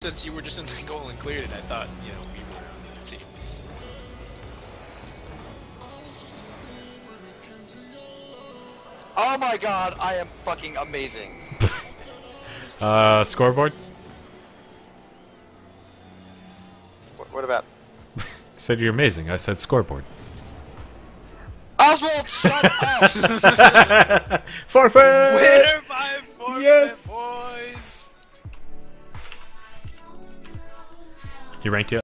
since you were just in the goal and cleared it, I thought, you know, we were on the other team. Oh my god, I am fucking amazing. Uh, scoreboard? What, what about You said you're amazing. I said scoreboard. Oswald? Shut up! Forfeit! Winner by forfeit, Yes! boys! You ranked yet?